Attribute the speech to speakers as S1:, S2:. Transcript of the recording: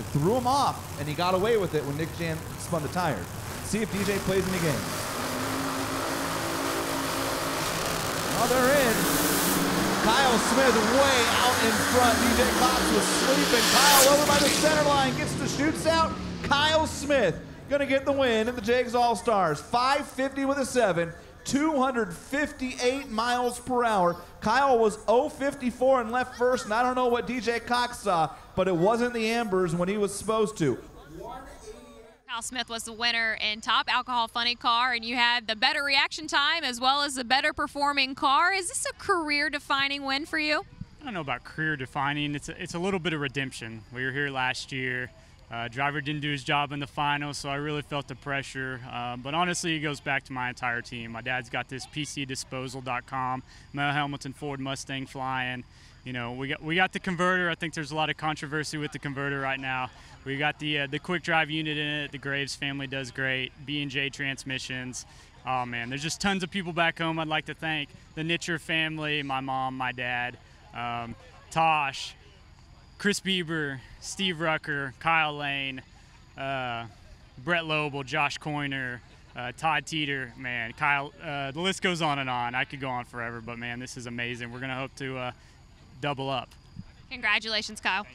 S1: It threw him off, and he got away with it when Nick Jan spun the tires. See if DJ plays any games. Oh, they're in. Kyle Smith way out in front. DJ Cox was sleeping. Kyle over by the center line gets the chutes out. Kyle Smith gonna get the win in the JEGS All Stars. 550 with a seven. 258 miles per hour. Kyle was 054 and left first, and I don't know what DJ Cox saw, but it wasn't the Ambers when he was supposed to.
S2: Kyle Smith was the winner in top alcohol funny car, and you had the better reaction time as well as the better performing car. Is this a career defining win for you?
S3: I don't know about career defining. It's a, it's a little bit of redemption. We were here last year. Uh, driver didn't do his job in the final, so I really felt the pressure. Uh, but honestly, it goes back to my entire team. My dad's got this PCDisposal.com, Mel Hamilton Ford Mustang flying. You know, we got we got the converter. I think there's a lot of controversy with the converter right now. We got the uh, the quick drive unit in it. The Graves family does great. B and J transmissions. Oh man, there's just tons of people back home. I'd like to thank the Nitcher family, my mom, my dad, um, Tosh, Chris Bieber, Steve Rucker, Kyle Lane, uh, Brett Lobel, Josh Coiner, uh, Todd Teeter, man, Kyle. Uh, the list goes on and on. I could go on forever, but man, this is amazing. We're gonna hope to uh, double up.
S2: Congratulations, Kyle.